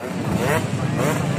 Música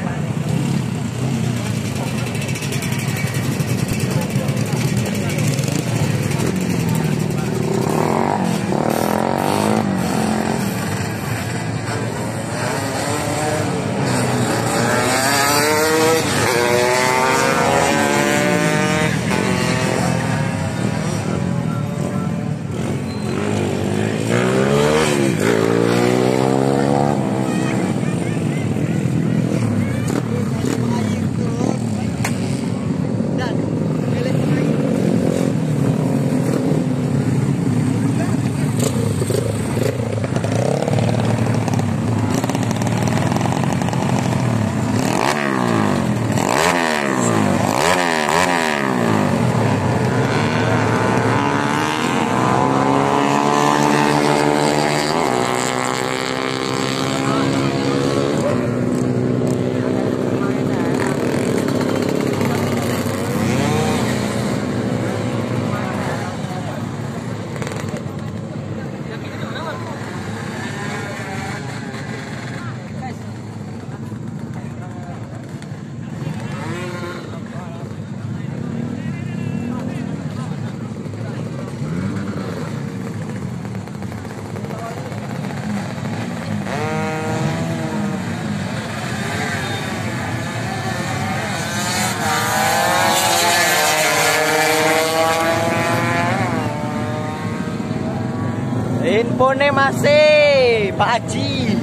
Infonya masih Pak Haji